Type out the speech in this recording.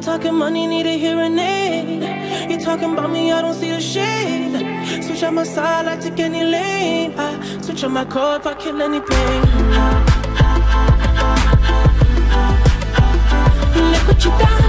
you talking money, need a hearing aid. You talking about me, I don't see the shade. Switch on my side, I take any lane. I switch on my code, if I kill any pain. Look what you done.